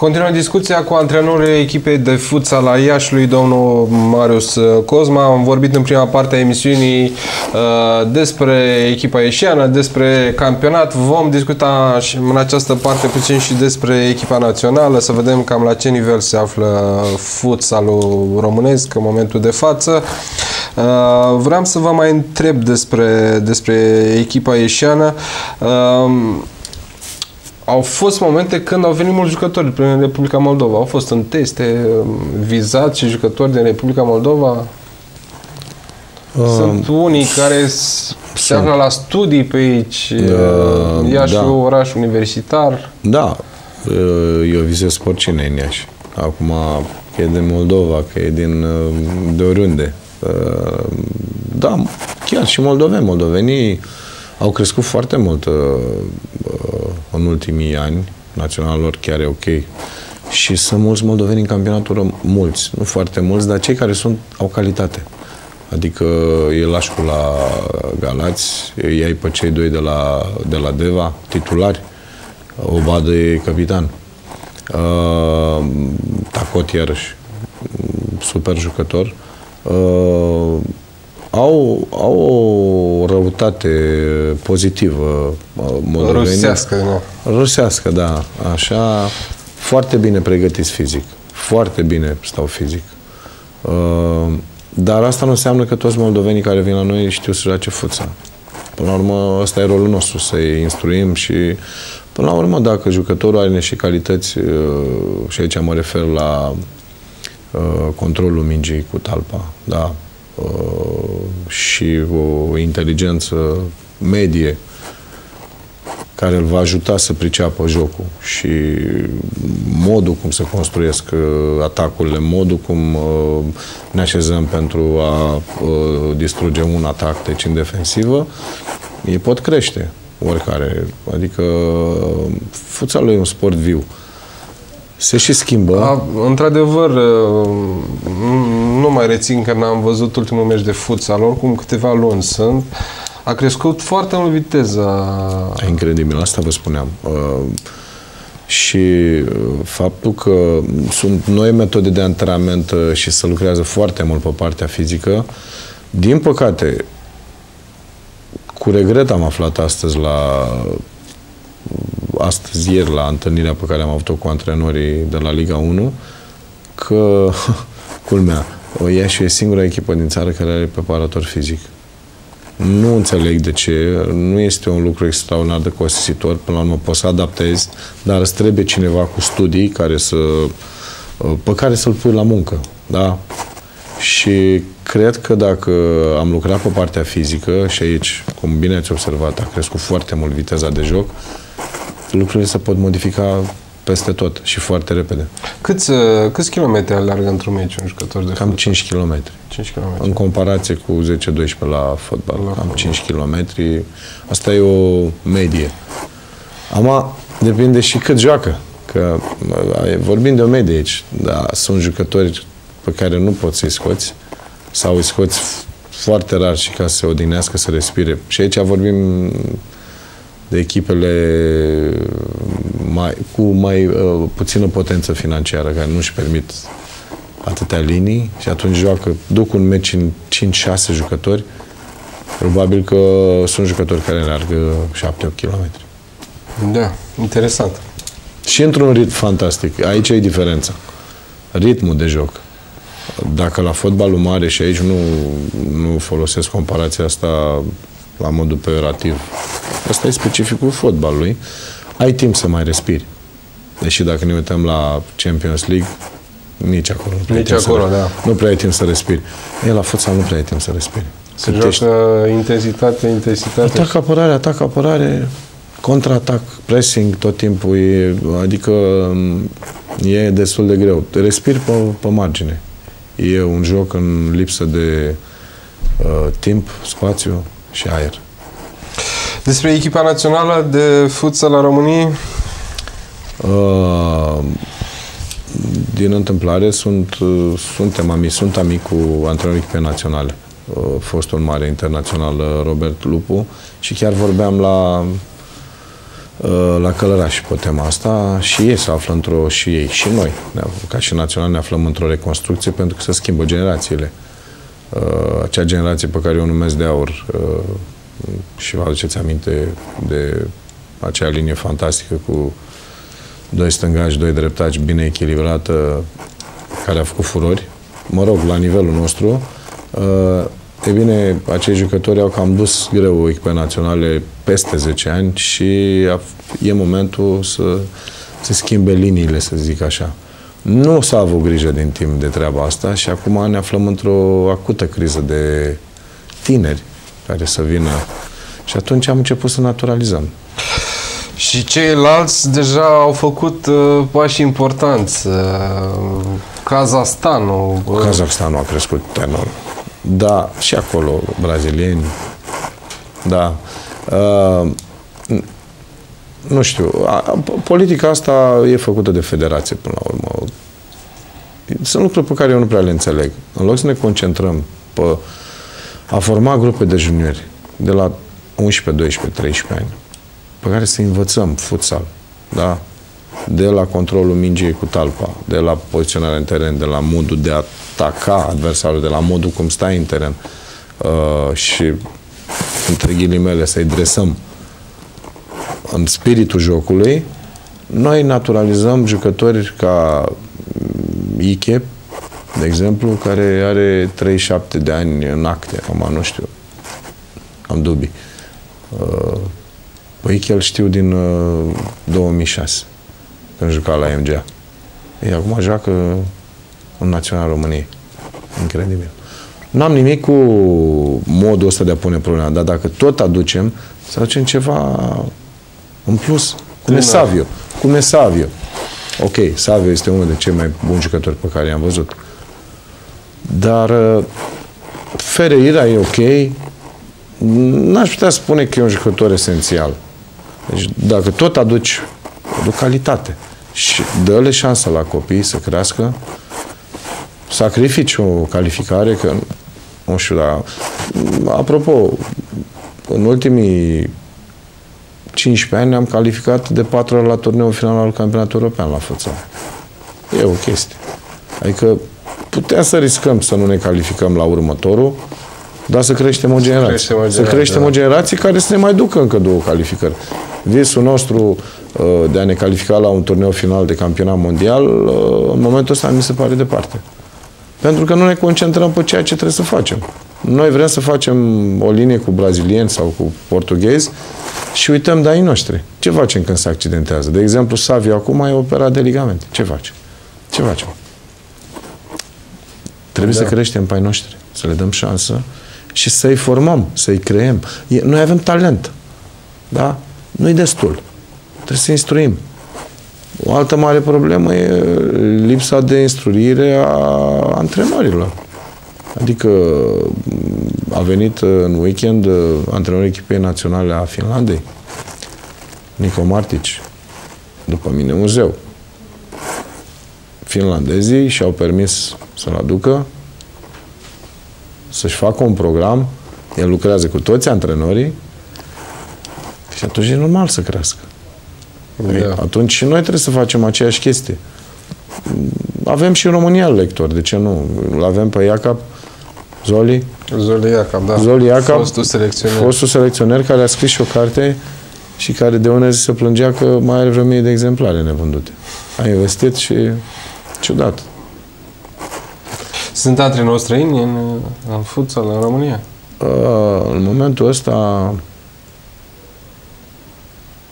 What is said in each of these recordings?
Continuăm discuția cu antrenorul echipei de futsal la Iașului, domnul Marius Cosma. Am vorbit în prima parte a emisiunii uh, despre echipa ieșiană, despre campionat. Vom discuta și în această parte puțin și despre echipa națională, să vedem cam la ce nivel se află futsalul românesc în momentul de față. Uh, vreau să vă mai întreb despre, despre echipa ieșiană. Uh, au fost momente când au venit mulți jucători din Republica Moldova. Au fost în teste um, vizați și jucători din Republica Moldova. Sunt uh, unii care se află la studii pe aici. Uh, Iași da. oraș universitar. Da. Uh, eu vizez pe oricine în Iași. Acum, că e din Moldova, că e din uh, de oriunde. Da, chiar și moldoveni. Moldovenii au crescut foarte mult în ultimii ani, naționalul lor chiar e ok. Și sunt mulți moldoveni în campionatul, mulți, nu foarte mulți, dar cei care sunt au calitate. Adică e Lașcu la Galați, iai pe cei doi de la, de la Deva, titulari, Obadă e capitan. Uh, Tacot iarăși, super jucător. Uh, au, au o răutate pozitivă moldovenii. Rusească, nu? Rusească, da. Așa, foarte bine pregătiți fizic. Foarte bine stau fizic. Uh, dar asta nu înseamnă că toți moldovenii care vin la noi știu să joace futsal. Până la urmă, ăsta e rolul nostru, să-i instruim și până la urmă, dacă jucătorul are și calități, uh, și aici mă refer la uh, controlul mingii cu talpa, da, și o inteligență medie care îl va ajuta să priceapă jocul și modul cum se construiesc uh, atacurile, modul cum uh, ne așezăm pentru a uh, distruge un atac, deci în defensivă, ei pot crește oricare. Adică fuțalul e un sport viu. Se și schimbă. A, într-adevăr, nu mai rețin că n-am văzut ultimul meci de futsal, oricum câteva luni sunt. A crescut foarte mult viteza. Incredibil, asta vă spuneam. Uh, și uh, faptul că sunt noi metode de antrenament uh, și să lucrează foarte mult pe partea fizică, din păcate, cu regret am aflat astăzi la astăzi, ieri, la întâlnirea pe care am avut-o cu antrenorii de la Liga 1, că, culmea, Iași e singura echipă din țară care are preparator fizic. Nu înțeleg de ce, nu este un lucru extraordinar de costisitor, până la urmă poți să adaptezi, dar îți trebuie cineva cu studii care să, pe care să-l pui la muncă. Da? Și cred că dacă am lucrat pe partea fizică, și aici, cum bine ați observat, a crescut foarte mult viteza de joc, lucrurile se pot modifica peste tot și foarte repede. Câți, uh, câți kilometri alergă într-un meci un jucător de Cam 5 km. 5 km. În comparație cu 10-12 la fotbal. La cam fotbal. 5 km. Asta e o medie. Ama depinde și cât joacă. Că vorbim de o medie aici. Da, sunt jucători pe care nu poți să-i scoți sau îi scoți foarte rar și ca să se odinească, să respire. Și aici vorbim de echipele mai, cu mai uh, puțină potență financiară, care nu-și permit atâtea linii și atunci joacă, duc un meci în 5-6 jucători, probabil că sunt jucători care leargă 7-8 km. Da, interesant. Și într-un ritm fantastic. Aici e diferența. Ritmul de joc. Dacă la fotbalul mare și aici nu, nu folosesc comparația asta la modul peorativ. Asta e specificul fotbalului. Ai timp să mai respiri. Deși dacă ne uităm la Champions League, nici acolo. Nu nici acolo, să, da. Nu prea ai timp să respiri. E, la futsal nu prea ai timp să respiri. Se joacă intensitate, intensitate. Atac, apărare, atac, apărare, contraatac, pressing tot timpul. E, adică e destul de greu. Respiri pe, pe margine. E un joc în lipsă de uh, timp, spațiu și aer. Despre echipa națională de futsal a României? Uh, din întâmplare sunt, uh, suntem amici, sunt amic cu antrenorul echipei naționale. Uh, fostul mare internațional uh, Robert Lupu și chiar vorbeam la uh, la Călăraș pe tema asta și ei se află într-o, și ei, și noi, ca și național, ne aflăm într-o reconstrucție pentru că se schimbă generațiile. Uh, acea generație pe care o numesc de aur și vă aduceți aminte de acea linie fantastică cu doi stângași, doi dreptaci, bine echilibrată, care a făcut furori, mă rog, la nivelul nostru, E bine, acei jucători au cam dus greu echipe naționale peste 10 ani și e momentul să se schimbe liniile, să zic așa. Nu s-a avut grijă din timp de treaba asta și acum ne aflăm într-o acută criză de tineri care să vină. Și atunci am început să naturalizăm. Și ceilalți deja au făcut uh, pași importanți. Uh, Kazahstanul. Uh... Kazahstanul a crescut enorm. Da, și acolo, brazilieni. Da. Uh, nu știu, politica asta e făcută de federație până la urmă. Sunt lucruri pe care eu nu prea le înțeleg. În loc să ne concentrăm pe a forma grupe de juniori de la 11, 12, 13 ani, pe care să învățăm futsal, da? de la controlul mingii cu talpa, de la poziționarea în teren, de la modul de a ataca adversarul, de la modul cum stai în teren uh, și între ghilimele să-i dresăm în spiritul jocului, noi naturalizăm jucători ca Ike, de exemplu, care are 37 de ani în acte, acum nu știu, am dubii. Uh, păi Ike îl știu din uh, 2006 când juca la MGA. Ei, acum joacă în Național României. Incredibil. N-am nimic cu modul ăsta de a pune problema, dar dacă tot aducem, să aducem ceva în plus. Cum e Savio. Cum e Savio. Ok, Savio este unul de cei mai buni jucători pe care i-am văzut. Dar uh, Ferreira e ok. N-aș putea spune că e un jucător esențial. Deci dacă tot aduci, aduc calitate și dă-le șansa la copii să crească, sacrifici o calificare, că nu știu, dar apropo, în ultimii 15 ani ne-am calificat de 4 ori la turneul final al campionatului european la futsal. E o chestie. Adică putem să riscăm să nu ne calificăm la următorul, dar să creștem o generație. Creștem o generație să creștem da. o generație care să ne mai ducă încă două calificări. Visul nostru Uh, de a ne califica la un turneu final de campionat mondial, uh, în momentul ăsta mi se pare departe. Pentru că nu ne concentrăm pe ceea ce trebuie să facem. Noi vrem să facem o linie cu brazilieni sau cu portughezi și uităm de ai noștri. Ce facem când se accidentează? De exemplu, Savio acum e operat de ligamente. Ce facem? Ce facem? Trebuie da. să creștem pe ai noștri, să le dăm șansă și să-i formăm, să-i creăm. Noi avem talent. Da? Nu-i destul. Trebuie să instruim. O altă mare problemă e lipsa de instruire a antrenorilor. Adică a venit în weekend antrenorul echipei naționale a Finlandei, Nico Martic, după mine muzeu. Finlandezii și-au permis să-l aducă, să-și facă un program, el lucrează cu toți antrenorii și atunci e normal să crească. Da. Atunci și noi trebuie să facem aceeași chestie. Avem și în România lectori, de ce nu? Îl avem pe Iacap, Zoli. Zoli Iacap, da. Zoli Iacap, fostul selecționer. Fostul selecționer care a scris și o carte și care de unele zi se plângea că mai are vreo mie de exemplare nevândute. A investit și ciudat. Sunt antrenori străini în, în futsal în România? Uh, în momentul ăsta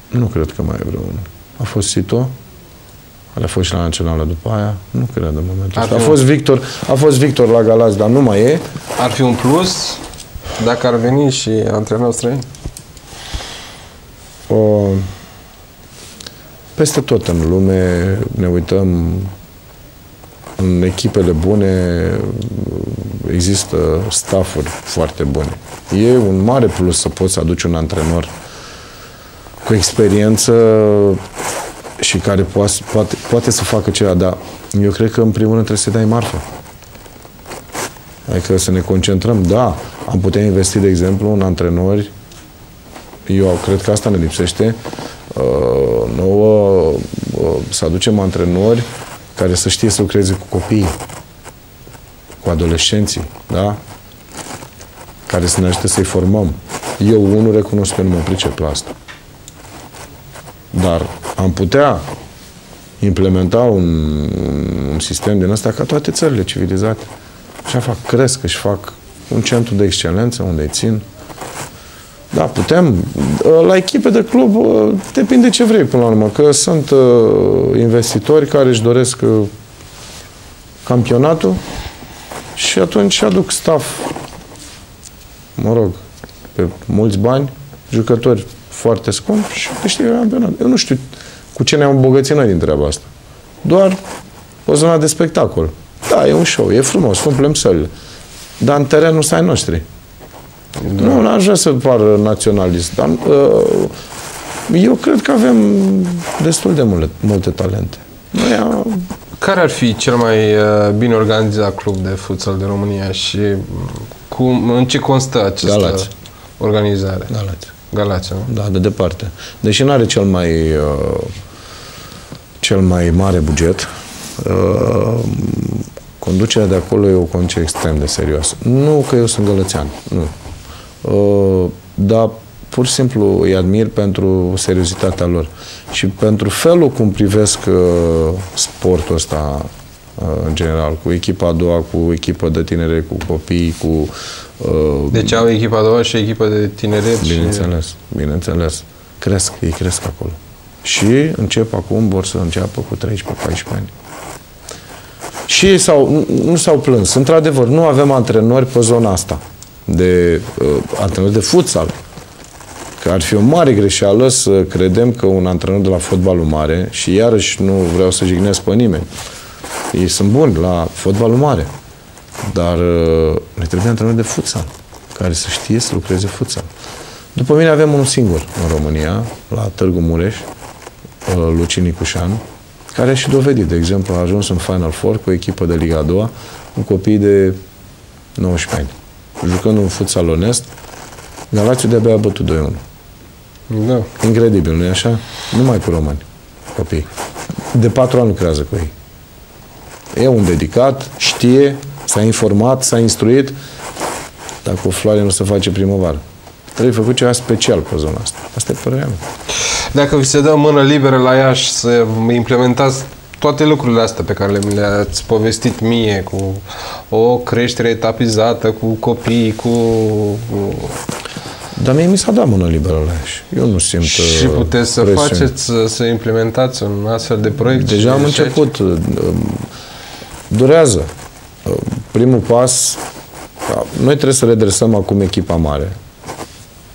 nu cred că mai e vreunul. A fost Sito, care a fost și la Națională după aia. Nu cred în momentul ăsta. A fost, Victor, a fost Victor la Galați, dar nu mai e. Ar fi un plus dacă ar veni și antrenor străin? O, peste tot în lume ne uităm în echipele bune există staffuri foarte bune. E un mare plus să poți să aduci un antrenor cu experiență și care poate, poate, poate să facă ceva, dar eu cred că în primul rând trebuie să dai marfă. Adică să ne concentrăm. Da, am putea investi, de exemplu, în antrenori. Eu cred că asta ne lipsește. Uh, nouă uh, să aducem antrenori care să știe să lucreze cu copiii, cu adolescenții, da? Care să ne ajute să-i formăm. Eu, unul, recunosc că nu mă pricep la asta. Dar am putea implementa un, un sistem din ăsta ca toate țările civilizate. Așa fac, cresc, și fac un centru de excelență unde îi țin. Da, putem. La echipe de club depinde ce vrei până la urmă, că sunt investitori care își doresc campionatul și atunci aduc staff, mă rog, pe mulți bani, jucători foarte scumpi și câștigă campionat. Eu nu știu cu ce ne-am îmbogățit noi din treaba asta. Doar o zonă de spectacol. Da, e un show, e frumos, umplem sălile. Dar în teren nu ai noștri. Da. Nu, n-aș vrea să pară naționalist, dar uh, eu cred că avem destul de multe, multe talente. Noi am... Care ar fi cel mai uh, bine organizat club de futsal de România și cum, în ce constă această Galați. organizare? Galați. Galați, nu? Da, de departe. Deși nu are cel mai uh, cel mai mare buget, uh, conducerea de acolo e o conducere extrem de serioasă. Nu că eu sunt gălățean, nu. Uh, dar pur și simplu îi admir pentru seriozitatea lor și pentru felul cum privesc uh, sportul ăsta uh, în general, cu echipa a doua, cu echipa de tinere, cu copii, cu... Uh, deci au echipa a doua și echipa de tineret Bineînțeles, și... bineînțeles. Cresc, ei cresc acolo. Și încep acum, vor să înceapă cu 13-14 ani. Și ei s-au, nu s-au plâns. Într-adevăr, nu avem antrenori pe zona asta de uh, antrenori de futsal. Că ar fi o mare greșeală să credem că un antrenor de la fotbalul mare, și iarăși nu vreau să jignesc pe nimeni, ei sunt buni la fotbalul mare, dar uh, ne trebuie antrenori de futsal, care să știe să lucreze futsal. După mine avem unul singur în România, la Târgu Mureș, uh, Lucian Nicușan, care a și dovedit, de exemplu, a ajuns în Final Four cu o echipă de Liga 2 cu copii de 19 ani jucând un futsal onest, Galațiu de-abia a bătut 2-1. Da. Incredibil, nu-i așa? Numai cu romani, copii. De patru ani lucrează cu ei. E un dedicat, știe, s-a informat, s-a instruit, dar cu floare nu se face primăvară. Trebuie făcut ceva special pe zona asta. Asta e părerea mea. Dacă vi se dă mână liberă la Iași să implementați toate lucrurile astea pe care le-ați povestit mie, cu o creștere etapizată, cu copii, cu... Dar mie mi s-a dat mână liberă la Iași. Eu nu simt Și uh, puteți să presiune. faceți, să, să implementați un astfel de proiect? Deja am început. Uh, durează. Uh, primul pas, noi trebuie să redresăm acum echipa mare.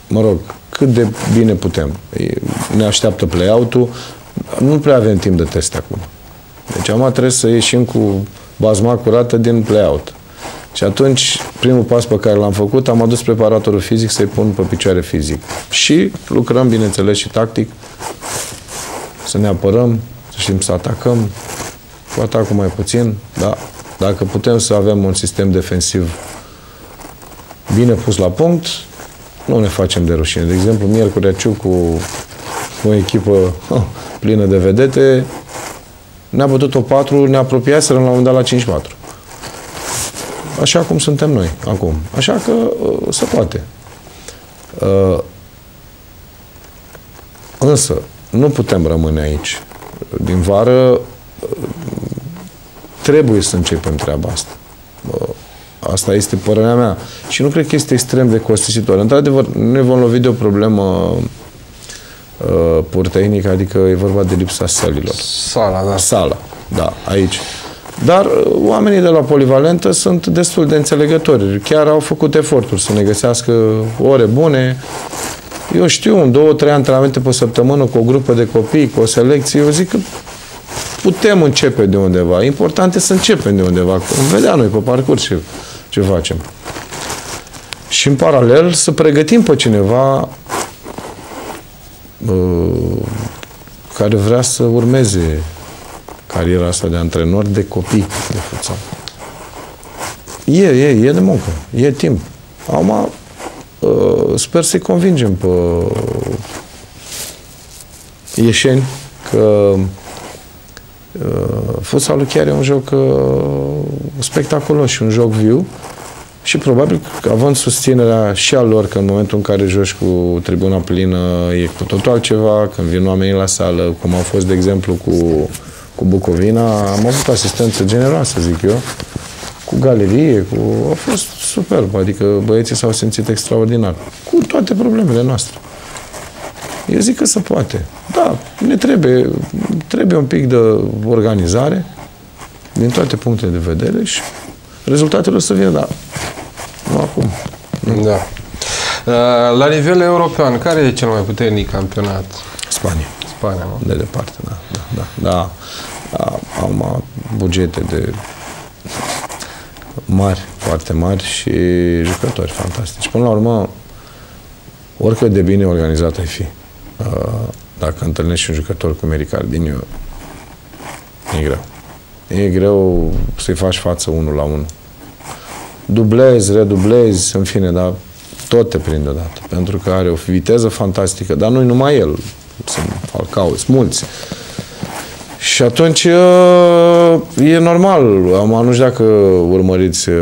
Mă rog, cât de bine putem. Ne așteaptă play-out-ul. Nu prea avem timp de teste acum. Deci acum trebuie să ieșim cu bazma curată din play-out. Și atunci, primul pas pe care l-am făcut, am adus preparatorul fizic să-i pun pe picioare fizic. Și lucrăm, bineînțeles, și tactic, să ne apărăm, să știm să atacăm, cu atacul mai puțin, da. Dacă putem să avem un sistem defensiv bine pus la punct, nu ne facem de rușine. De exemplu, Miercurea Ciu cu o echipă plină de vedete, ne-a bătut o 4, ne apropiaseră la un moment dat la 5-4. Așa cum suntem noi acum. Așa că uh, se poate. Uh, însă, nu putem rămâne aici. Din vară uh, trebuie să începem treaba asta. Uh, asta este părerea mea. Și nu cred că este extrem de costisitor. Într-adevăr, ne vom lovi de o problemă uh, purteinică, adică e vorba de lipsa sălilor. Sala, da. Sala, da, aici. Dar uh, oamenii de la Polivalentă sunt destul de înțelegători. Chiar au făcut eforturi să ne găsească ore bune. Eu știu, un, două, trei antrenamente pe săptămână cu o grupă de copii, cu o selecție. Eu zic că putem începe de undeva. Important e să începem de undeva. Vom vedea noi pe parcurs ce, ce facem. Și în paralel să pregătim pe cineva Uh, care vrea să urmeze cariera asta de antrenor de copii de futsal. E, e, e de muncă, e timp. Acum, uh, sper să-i convingem pe ieșeni că uh, futsalul chiar e un joc uh, spectaculos și un joc viu și probabil că având susținerea și a lor că în momentul în care joci cu tribuna plină e cu totul altceva, când vin oamenii la sală, cum au fost de exemplu cu, cu Bucovina, am avut asistență generoasă, zic eu, cu galerie, cu... a fost superb, adică băieții s-au simțit extraordinar, cu toate problemele noastre. Eu zic că se poate. Da, ne trebuie, trebuie un pic de organizare din toate punctele de vedere și rezultatele o să vină, dar nu acum. Da. Uh, la nivel european, care e cel mai puternic campionat? Spania. Spania, mă. De departe, da. da, da, da. da am bugete de mari, foarte mari și jucători fantastici. Până la urmă, oricât de bine organizat ai fi, uh, dacă întâlnești un jucător cum Eric Cardinio, e greu. E greu să-i faci față unul la unul. Dublezi, redublezi, în fine, dar tot te prinde odată. Pentru că are o viteză fantastică, dar nu numai el. Sunt Falcao, sunt mulți. Și atunci uh, e normal. Am nu știu dacă urmăriți uh,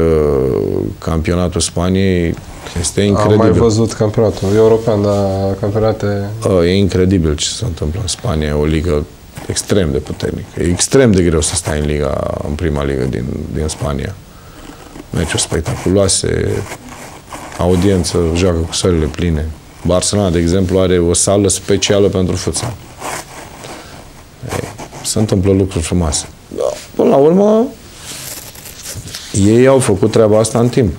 campionatul Spaniei, este incredibil. Am mai văzut campionatul european, dar campionate... Uh, e incredibil ce se întâmplă în Spania. E o ligă extrem de puternică. E extrem de greu să stai în liga, în prima ligă din, din Spania. Meciuri spectaculoase, audiență, joacă cu sările pline. Barcelona, de exemplu, are o sală specială pentru futsal. Ei, se întâmplă lucruri frumoase. Da, până la urmă, ei au făcut treaba asta în timp.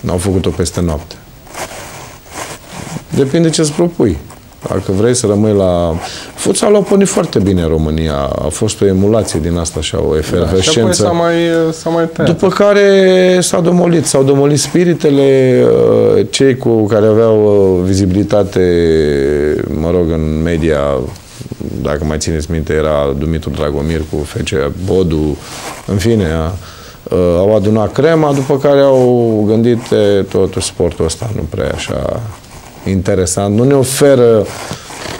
N-au făcut-o peste noapte. Depinde ce îți propui. Dacă vrei să rămâi la... Futsalul a pornit foarte bine în România. A fost o emulație din asta și o efervescență. Da, și s-a mai, s-a mai tăiat. După care s-a domolit. S-au domolit spiritele. Uh, cei cu care aveau uh, vizibilitate, mă rog, în media dacă mai țineți minte, era Dumitru Dragomir cu FC Bodu, în fine, a, uh, au adunat crema, după care au gândit totul sportul ăsta nu prea așa interesant, nu ne oferă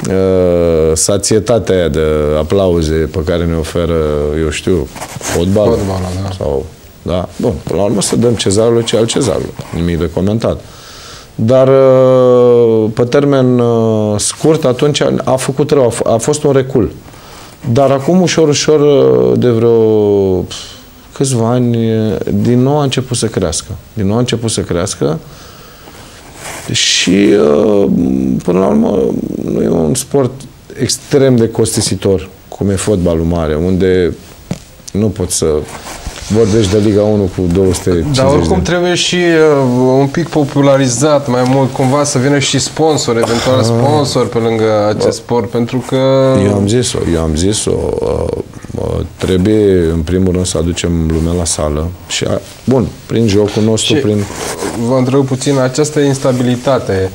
uh, sațietatea aia de aplauze pe care ne oferă, eu știu, fotbalul. Fotbalul, da. Sau, da? Bun, până la urmă să dăm cezarului ce al cezarului. Nimic de comentat. Dar uh, pe termen uh, scurt, atunci a făcut rău, a fost un recul. Dar acum, ușor, ușor, uh, de vreo câțiva ani, din nou a început să crească. Din nou a început să crească și până la urmă nu e un sport extrem de costisitor, cum e fotbalul mare, unde nu poți să vorbești de Liga 1 cu 250 Dar oricum de... trebuie și uh, un pic popularizat mai mult, cumva să vină și sponsor, eventual ah. sponsor pe lângă acest ba. sport, pentru că... Eu am zis-o, eu am zis-o, uh, uh, trebuie în primul rând să aducem lumea la sală și, a, bun, prin jocul nostru, și prin... Vă întreb puțin, această instabilitate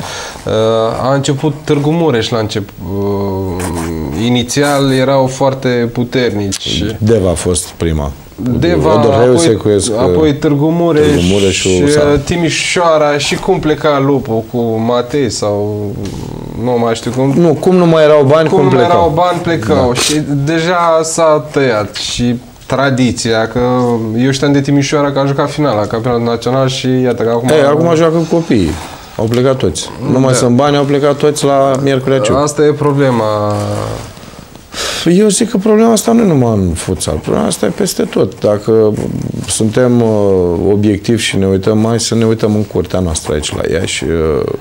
uh, a început Târgu Mureș la început. Uh, inițial erau foarte puternici. Deva a fost prima. Deva, apoi, apoi Târgu Mureș, Târgu Mureș și uh, Timișoara și cum pleca lupul cu Matei sau nu mai știu cum. Nu, cum nu mai erau bani, cum, cum plecau. erau bani, plecau. Da. Și deja s-a tăiat și tradiția, că eu știam de Timișoara că a jucat finala campionatul național și iată că acum... Ei, acum joacă copiii. Au plecat toți. Nu mai da. sunt bani, au plecat toți la Miercurea Asta e problema eu zic că problema asta nu e numai în futsal, problema asta e peste tot. Dacă suntem uh, obiectivi și ne uităm, mai să ne uităm în curtea noastră aici la ea și uh,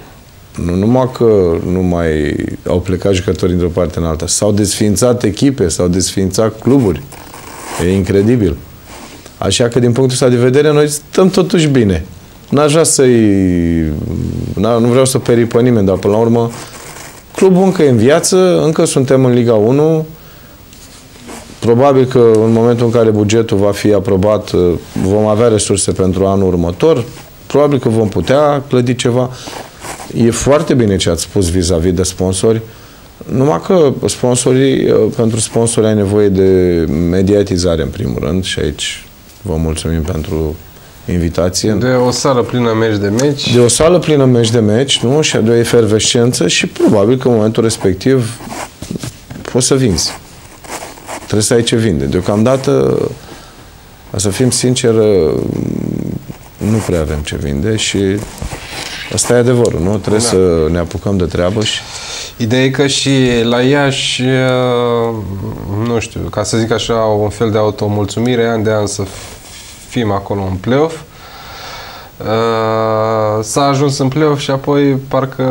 nu numai că nu mai au plecat jucători într-o parte în alta, s-au desfințat echipe, s-au desfințat cluburi. E incredibil. Așa că, din punctul ăsta de vedere, noi stăm totuși bine. N-aș vrea să-i... Nu vreau să perii pe nimeni, dar până la urmă clubul încă e în viață, încă suntem în Liga 1, Probabil că în momentul în care bugetul va fi aprobat, uh, vom avea resurse pentru anul următor. Probabil că vom putea clădi ceva. E foarte bine ce ați spus vis-a-vis de sponsori. Numai că sponsorii, uh, pentru sponsori ai nevoie de mediatizare în primul rând și aici vă mulțumim pentru invitație. De o sală plină meci de meci. De o sală plină meci de meci, nu? Și de o efervescență și probabil că în momentul respectiv poți să vinzi. Trebuie să ai ce vinde. Deocamdată, a să fim sinceri, nu prea avem ce vinde și asta e adevărul, nu? Trebuie da. să ne apucăm de treabă și Ideea e că și la Iași, uh, nu știu, ca să zic așa, un fel de automulțumire, an de an să fim acolo în play-off. Uh, s-a ajuns în play-off și apoi parcă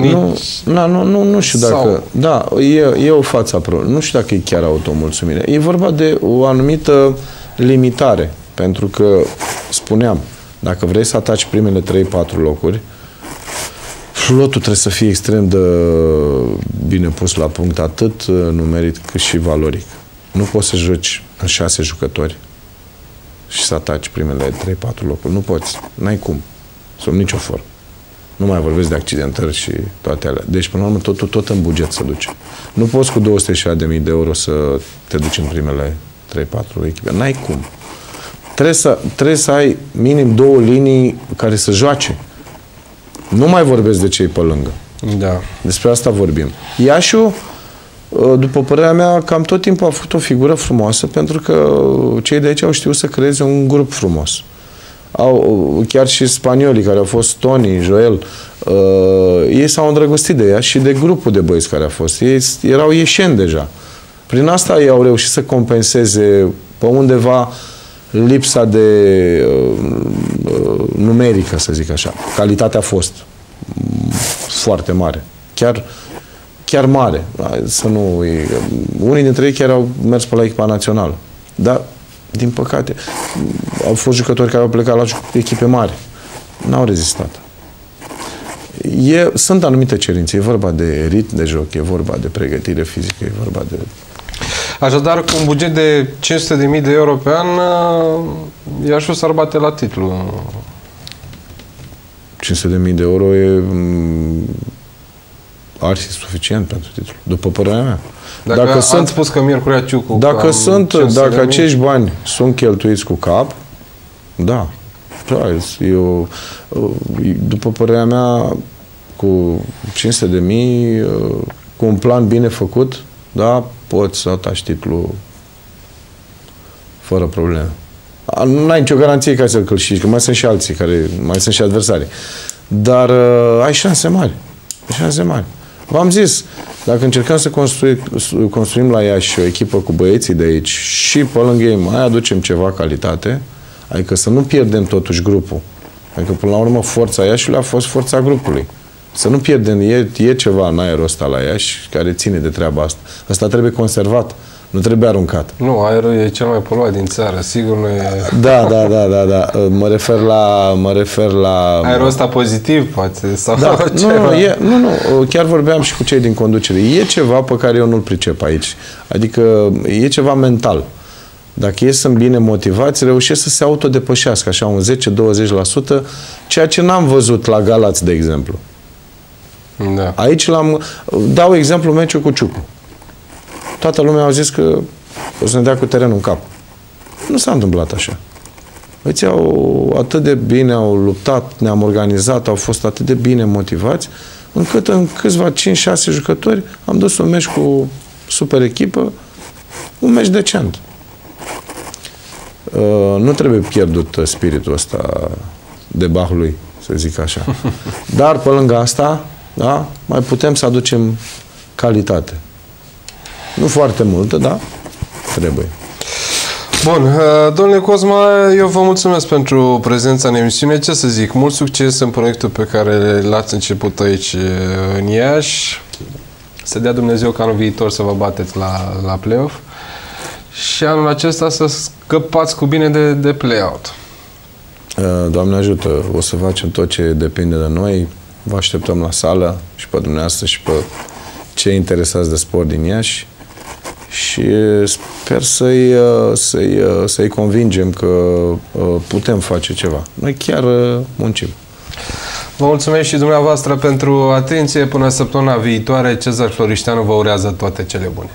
nici... Nu, na, nu, nu, nu știu dacă... Sau... Da, e, e o față pro. Nu știu dacă e chiar automulțumire. E vorba de o anumită limitare. Pentru că, spuneam, dacă vrei să ataci primele 3-4 locuri, Lotul trebuie să fie extrem de bine pus la punct, atât numeric cât și valoric. Nu poți să joci în șase jucători și să ataci primele 3-4 locuri. Nu poți. N-ai cum. Sunt nicio formă. Nu mai vorbesc de accidentări și toate alea. Deci, până la urmă, tot, tot în buget să duce. Nu poți cu 260.000 de euro să te duci în primele 3-4 echipe. N-ai cum. Trebuie să, trebuie să ai minim două linii care să joace. Nu mai vorbesc de cei pe lângă. Da. Despre asta vorbim. Iașu, ă, după părerea mea, cam tot timpul a făcut o figură frumoasă pentru că cei de aici au știut să creeze un grup frumos. Au, chiar și spaniolii care au fost Tony, Joel, uh, ei s-au îndrăgostit de ea și de grupul de băieți care a fost. Ei erau ieșeni deja. Prin asta ei au reușit să compenseze pe undeva uh, lipsa de uh, uh, numerică, să zic așa. Calitatea a fost foarte mare. Chiar, chiar mare. Să nu, unii dintre ei chiar au mers pe la echipa națională. Dar, din păcate, au fost jucători care au plecat la echipe mari. N-au rezistat. E, sunt anumite cerințe. E vorba de ritm de joc, e vorba de pregătire fizică, e vorba de Așadar, cu un buget de 500.000 de euro pe an, Iașu s-ar bate la titlu. 500.000 de euro e mm, ar fi suficient pentru titlu, după părerea mea. Dacă, dacă sunt, spus că Miercurea Ciucu dacă sunt, dacă acești bani sunt cheltuiți cu cap, da. Da, eu, după părerea mea, cu 500 de mii, cu un plan bine făcut, da, poți să atași titlul fără probleme. Nu ai nicio garanție ca să-l câștigi, că mai sunt și alții, care, mai sunt și adversari. Dar uh, ai șanse mari. Ai șanse mari. V-am zis, dacă încercăm să construi, construim la ea și o echipă cu băieții de aici și pe lângă ei mai aducem ceva calitate, adică să nu pierdem totuși grupul. Adică, până la urmă, forța Iașiului a fost forța grupului. Să nu pierdem, e, e ceva în aerul ăsta la Iași care ține de treaba asta. Asta trebuie conservat. Nu trebuie aruncat. Nu, aerul e cel mai poluat din țară, sigur nu e... Da, da, da, da, da. Mă refer la... Mă refer la... Aerul ăsta pozitiv, poate, sau da, ceva. Nu, nu, e, nu, nu, chiar vorbeam și cu cei din conducere. E ceva pe care eu nu-l pricep aici. Adică e ceva mental. Dacă ei sunt bine motivați, reușesc să se autodepășească, așa, un 10-20%, ceea ce n-am văzut la Galați, de exemplu. Da. Aici l-am... Dau exemplu meciul cu Ciucu. Toată lumea a zis că o să ne dea cu terenul în cap. Nu s-a întâmplat așa. Băieții au atât de bine, au luptat, ne-am organizat, au fost atât de bine motivați, încât în câțiva 5-6 jucători am dus un meci cu super echipă, un meci decent. Uh, nu trebuie pierdut spiritul ăsta de Bahului, să zic așa. Dar, pe lângă asta, da? mai putem să aducem calitate. Nu foarte multă, dar trebuie. Bun, uh, domnule Cosma, eu vă mulțumesc pentru prezența în emisiune. Ce să zic, mult succes în proiectul pe care l-ați început aici uh, în Iași. Să dea Dumnezeu ca anul viitor să vă bateți la, la play-off și anul acesta să scăpați cu bine de, de play-out. Uh, Doamne ajută, o să facem tot ce depinde de noi. Vă așteptăm la sală și pe dumneavoastră și pe cei interesați de sport din Iași și sper să-i, să-i, să-i convingem că uh, putem face ceva. Noi chiar uh, muncim. Vă mulțumesc și dumneavoastră pentru atenție. Până săptămâna viitoare, Cezar Florișteanu vă urează toate cele bune.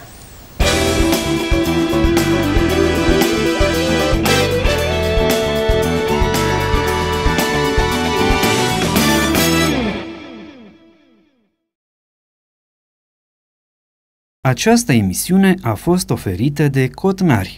Această emisiune a fost oferită de Cotmari,